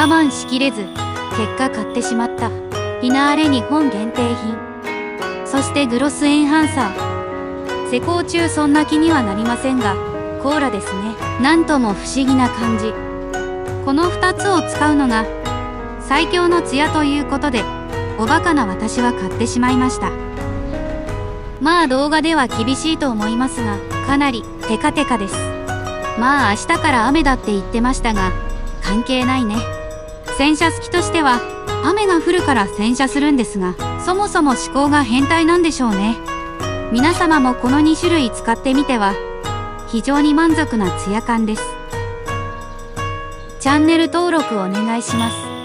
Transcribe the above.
我慢しきれず結果買ってしまった。フィナーレ日本限定品。そしてグロスエンハンサー。施工中そんな気にはなりませんがコーラですね。なんとも不思議な感じ。この2つを使うのが最強のツヤということでおバカな私は買ってしまいました。まあ動画では厳しいと思いますがかなりテカテカです。まあ明日から雨だって言ってましたが関係ないね。洗車好きとしては雨が降るから洗車するんですがそもそも思考が変態なんでしょうね。皆様もこの2種類使ってみては非常に満足なツヤ感です。チャンネル登録お願いします。